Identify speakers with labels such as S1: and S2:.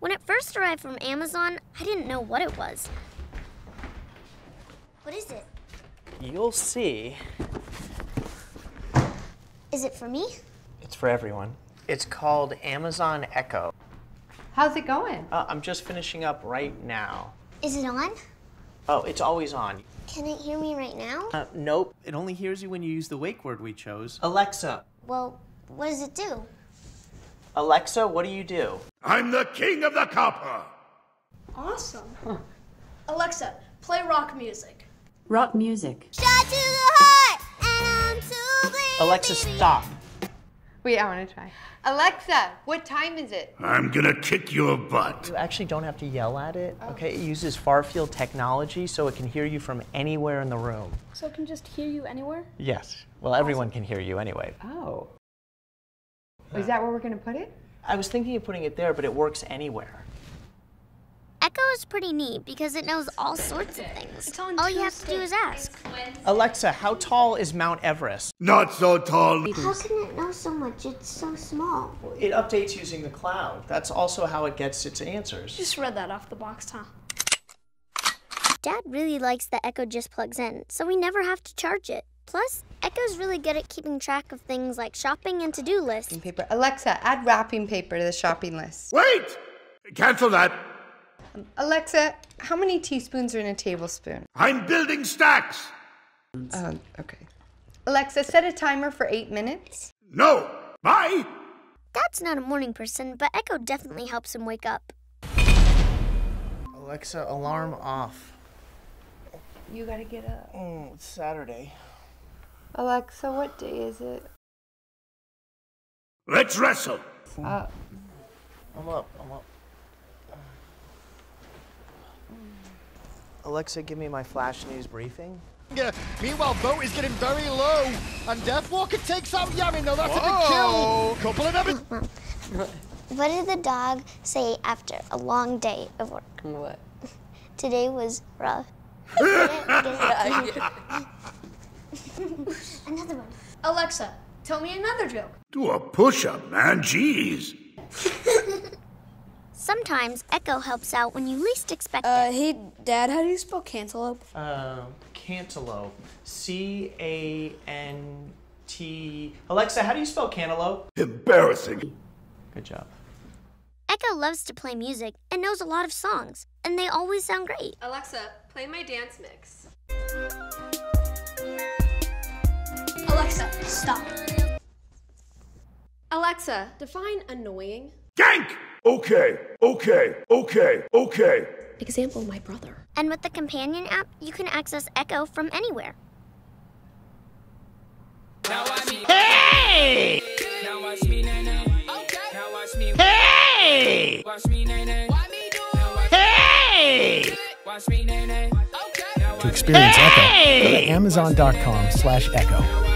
S1: When it first arrived from Amazon, I didn't know what it was. What is it?
S2: You'll see.
S1: Is it for me?
S2: It's for everyone. It's called Amazon Echo.
S3: How's it going?
S2: Uh, I'm just finishing up right now.
S1: Is it on?
S2: Oh, it's always on.
S1: Can it hear me right now?
S2: Uh, nope. It only hears you when you use the wake word we chose. Alexa.
S1: Well, what does it do?
S2: Alexa, what do you do?
S4: I'm the king of the kappa.
S5: Awesome. Alexa, play rock music.
S3: Rock music.
S1: Shot to the heart, and I'm too bleeding.
S2: Alexa, stop.
S3: Wait, I want to try. Alexa, what time is it?
S4: I'm gonna kick your butt.
S2: You actually don't have to yell at it, oh. okay? It uses far field technology so it can hear you from anywhere in the room.
S5: So it can just hear you anywhere?
S2: Yes. Well, everyone can hear you anyway.
S3: Oh. Is that where we're going to put it?
S2: I was thinking of putting it there, but it works anywhere.
S1: Echo is pretty neat because it knows all sorts of things.
S5: It's on
S1: all you have to do is ask.
S2: Alexa, how tall is Mount Everest?
S4: Not so tall.
S1: How can it know so much? It's so small.
S2: It updates using the cloud. That's also how it gets its answers.
S5: Just read that off the box, huh?
S1: Dad really likes that Echo just plugs in, so we never have to charge it. Plus, Echo's really good at keeping track of things like shopping and to-do lists.
S3: Paper. Alexa, add wrapping paper to the shopping list.
S4: Wait! Cancel that.
S3: Alexa, how many teaspoons are in a tablespoon?
S4: I'm building stacks.
S3: Um, okay. Alexa, set a timer for eight minutes.
S4: No. Bye.
S1: Dad's not a morning person, but Echo definitely helps him wake up.
S2: Alexa, alarm off.
S3: You gotta get up.
S2: Mm, it's Saturday.
S3: Alexa, what day is it?
S4: Let's wrestle.
S3: Uh,
S2: I'm up. I'm up. Alexa, give me my flash news briefing.
S6: Yeah. Meanwhile, Boat is getting very low, and Deathwalker takes out Yami. Now that's a big kill. Couple of them.
S1: What did the dog say after a long day of work?
S3: what?
S1: Today was rough. Another one.
S5: Alexa, tell me another joke.
S4: Do a push-up, man. Jeez.
S1: Sometimes Echo helps out when you least expect it.
S5: Uh, hey, Dad, how do you spell cantaloupe?
S2: Uh, cantaloupe. C A N T. Alexa, how do you spell cantaloupe?
S4: Embarrassing.
S2: Good job.
S1: Echo loves to play music and knows a lot of songs, and they always sound great.
S7: Alexa, play my dance mix.
S5: Alexa, stop.
S7: Alexa, define annoying.
S4: Gank. Okay. Okay. Okay. Okay.
S7: Example, my brother.
S1: And with the companion app, you can access Echo from anywhere.
S4: Hey! Hey! Hey!
S8: To experience Echo, go to amazon.com slash echo.